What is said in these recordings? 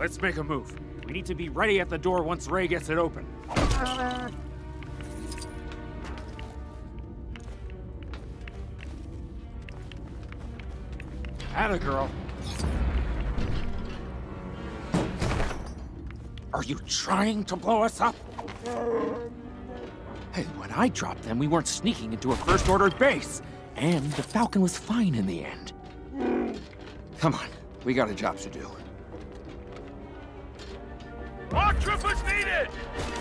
Let's make a move. We need to be ready at the door once Rey gets it open. Atta girl. Are you trying to blow us up? Hey, when I dropped them, we weren't sneaking into a First Order base. And the Falcon was fine in the end. Come on, we got a job to do. Troopers needed!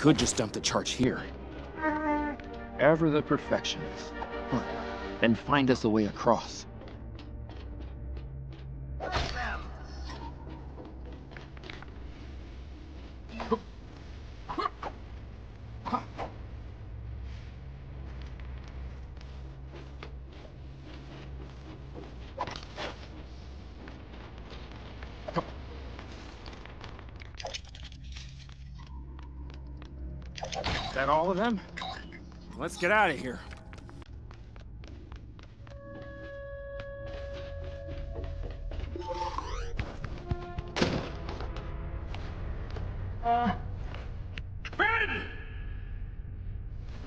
Could just dump the charge here. Ever the perfectionist. Huh. Then find us a way across. Is that all of them? Let's get out of here. Ben!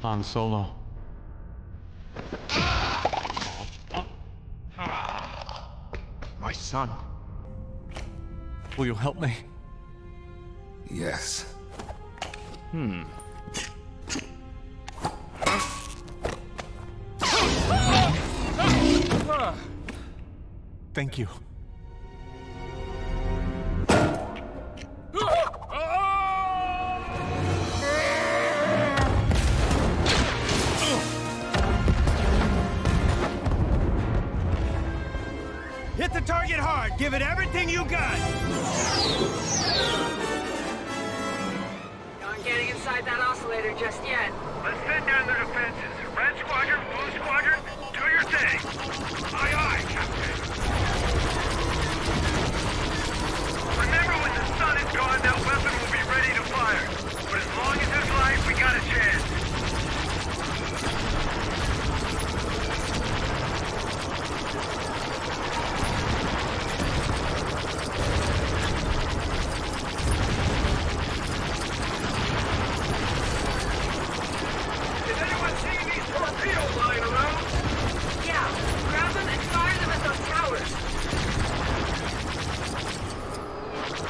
Han Solo. My son. Will you help me? Yes. Hmm.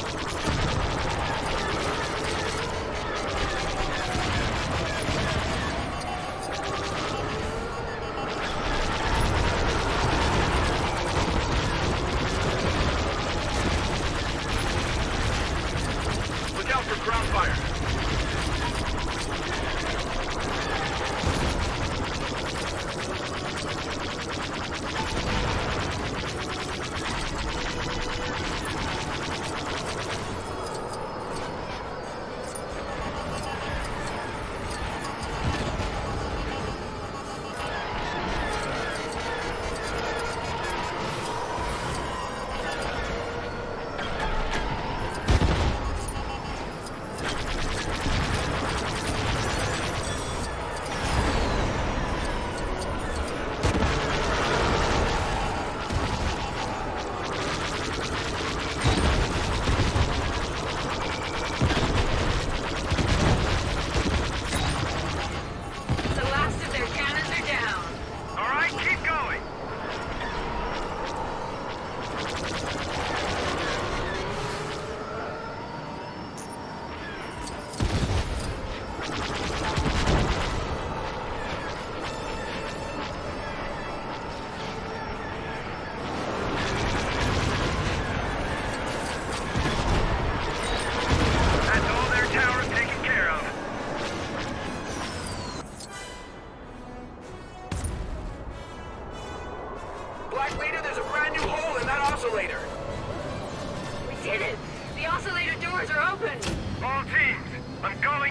you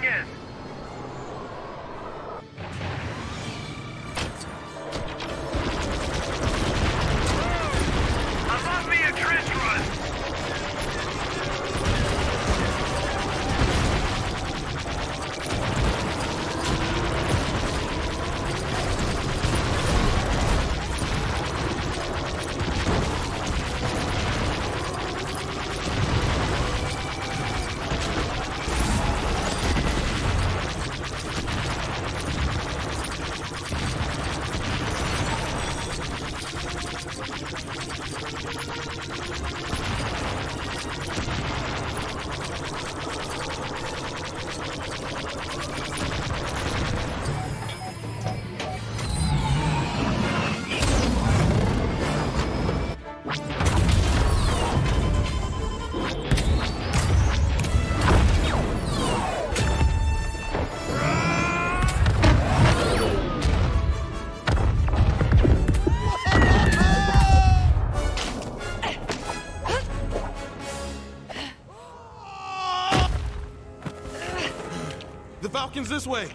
I'm The Falcon's this way.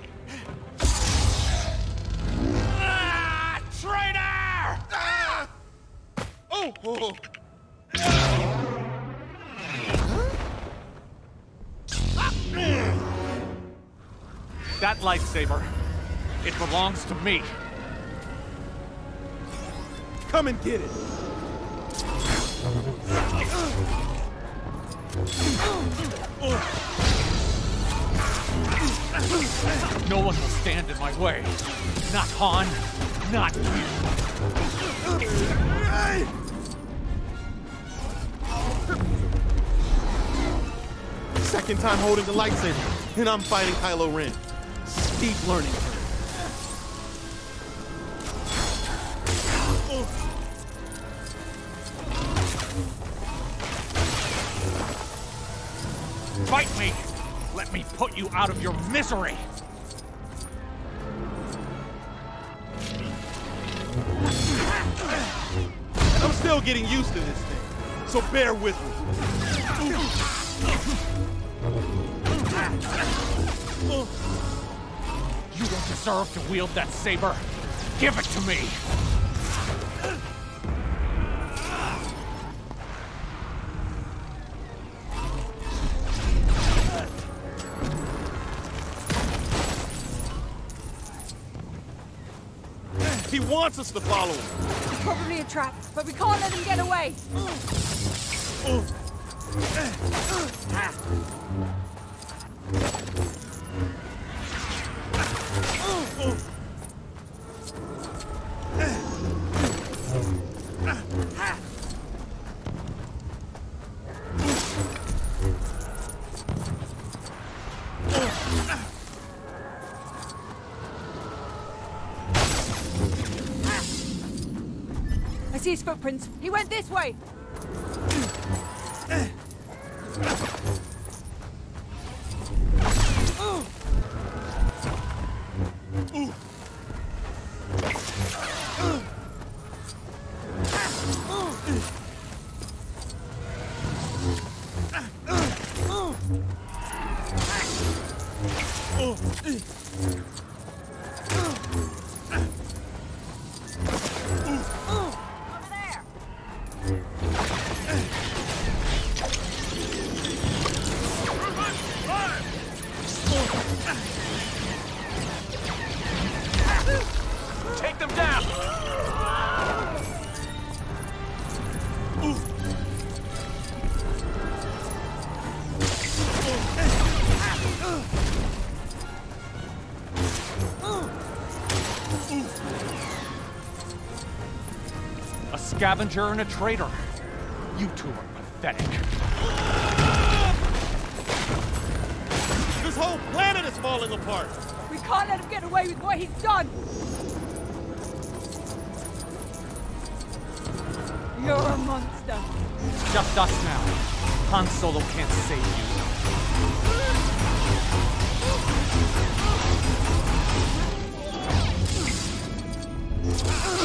Traitor! Oh, oh, oh. That lightsaber, it belongs to me. come and get it. No one will stand in my way. Not Han, not you. Second time holding the lightsaber, and I'm fighting Kylo Ren. Steep learning curve. Fight me! Let me put you out of your misery! I'm still getting used to this thing, so bear with me. You don't deserve to wield that saber. Give it to me! Wants us to follow him. It's probably a trap, but we can't let him get away. Mm. See his footprints. He went this way. Scavenger and a traitor. You two are pathetic. This whole planet is falling apart. We can't let him get away with what he's done. You're a monster. It's just us now. Han Solo can't save you.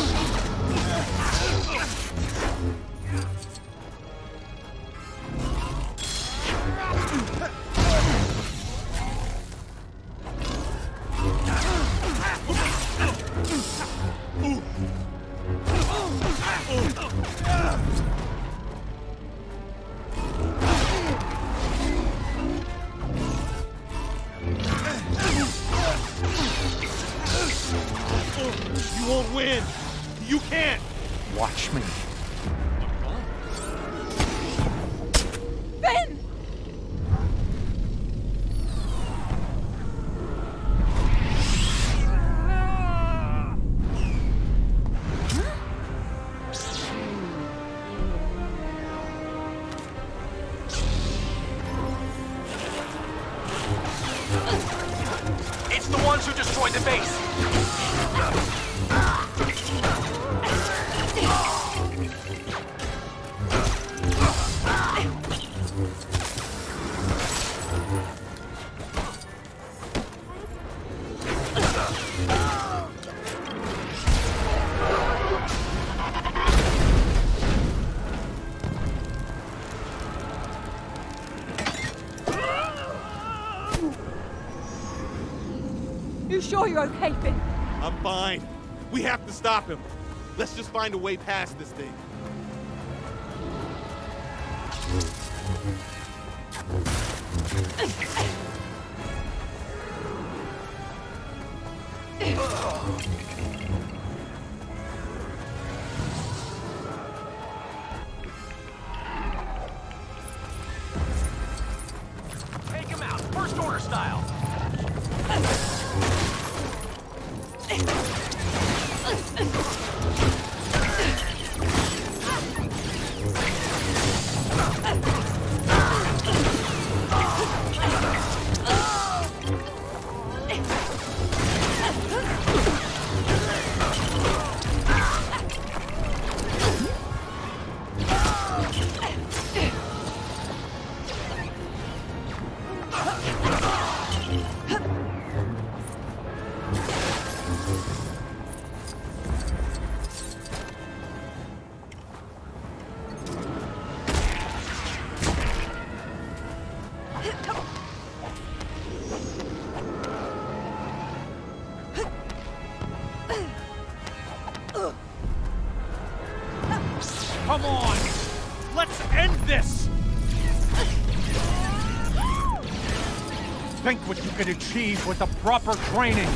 You sure you're okay, Finn? I'm fine. We have to stop him. Let's just find a way past this thing. Could achieve with the proper training!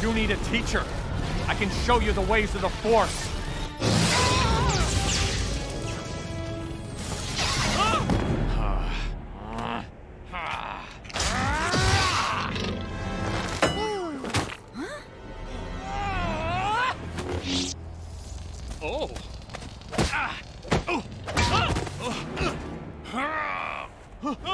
You need a teacher. I can show you the ways of the Force. Oh.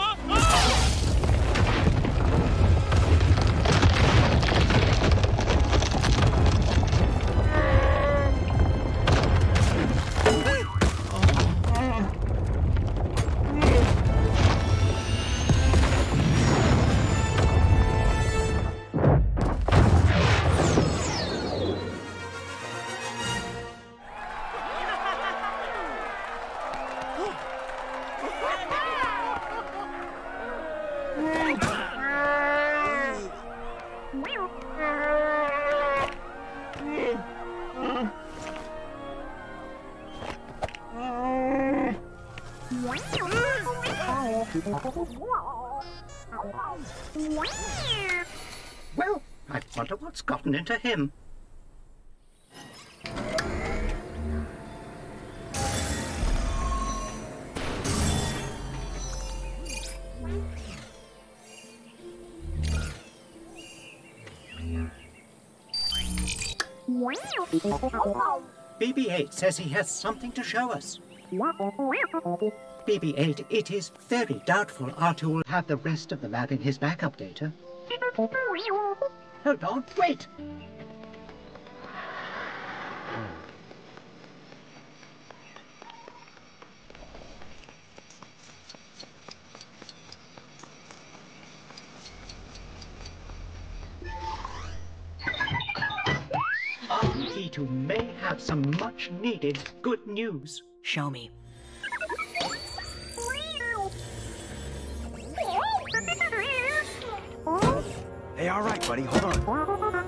Well, I wonder what's gotten into him. BB-8 says he has something to show us. BB-8, it is very doubtful R2 will have the rest of the map in his backup data. Hold on, wait! R2 may have some much needed good news. Show me. Hey, all right, buddy, hold on.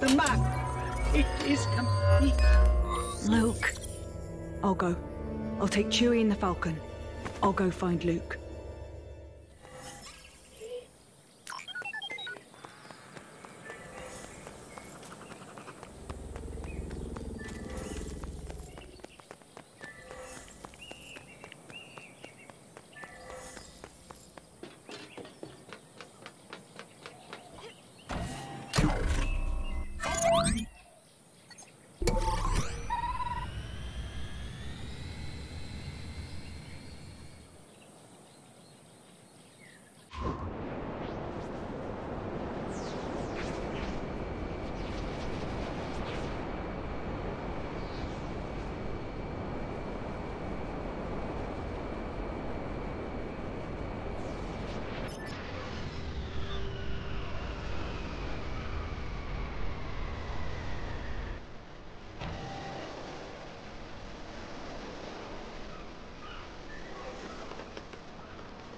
The map! It is complete. Luke. I'll go. I'll take Chewie and the Falcon. I'll go find Luke.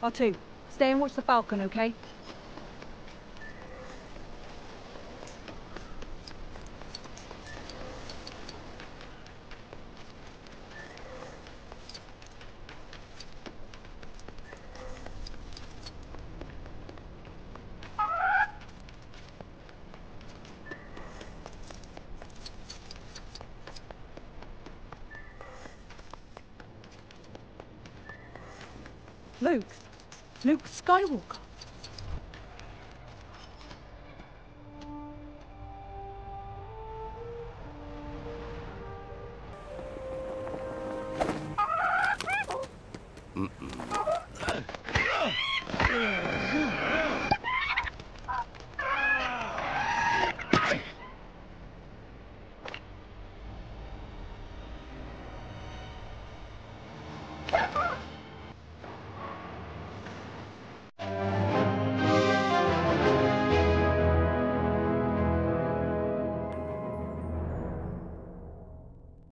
R2, stay and watch the Falcon, okay? Luke. Luke Skywalker.